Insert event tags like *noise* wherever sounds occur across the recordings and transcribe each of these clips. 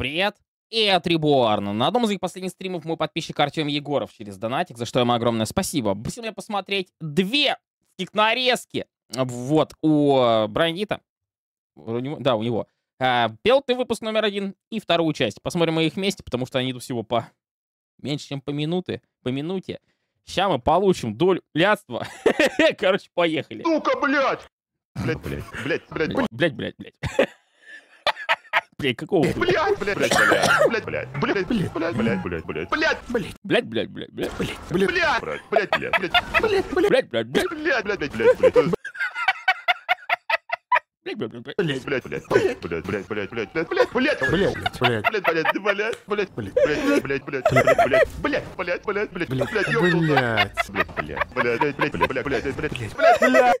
Привет! И от Ребуарна. На одном из их последних стримов мой подписчик Артем Егоров через донатик, за что ему огромное спасибо. Просил меня посмотреть две нарезки. Вот, у э, Брандита. У него, да, у него. А, Пелтый выпуск номер один и вторую часть. Посмотрим мы их вместе, потому что они идут всего по меньше, чем по минуты, по минуте. Сейчас мы получим долю лядства. *laughs* Короче, поехали. Сука, *laughs* блядь! Блядь, блядь, блядь, блядь, блядь, блядь, *laughs* блядь, блядь, блядь, блядь, блядь, блядь, блядь, блядь, блядь, блядь, блядь, блядь, Блять, блять, блять, блять, блять. блядь, блядь, блядь, блядь, блядь, Блять, блять, блять. блядь, блядь, блядь, блядь, блядь, Блять, блять, блять. блядь, блядь, блядь, блядь, блядь, блядь, блядь, блядь, блядь, блядь, Блядь, блядь, блядь, блядь, блядь,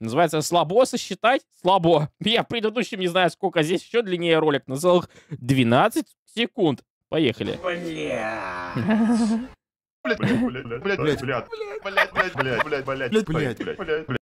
Называется слабо сосчитать? Слабо. Я в предыдущем не знаю сколько, а здесь еще длиннее ролик. На целых 12 секунд. Поехали. блядь, блядь, блядь, блядь, блядь, блядь, блядь, блядь, блядь, блядь, блядь, Блядь, блядь, блядь. блядь, блядь,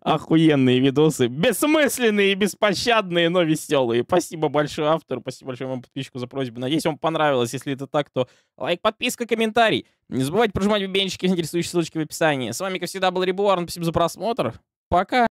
Охуенные видосы. Бессмысленные беспощадные, но веселые. Спасибо большое автору, спасибо большое моему подписчику за просьбу. Надеюсь, вам понравилось. Если это так, то лайк, подписка, комментарий. Не забывайте прожимать бубенчики, интересующие ссылочки в описании. С вами, как всегда, был Ребуарн. Спасибо за просмотр. Пока.